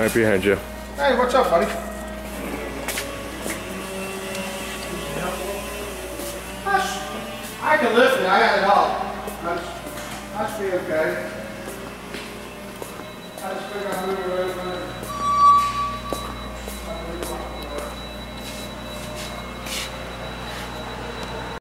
Right behind you. Hey, what's up, buddy? I can lift it. I got it all. That's, that's be okay. I just figured I'm moving.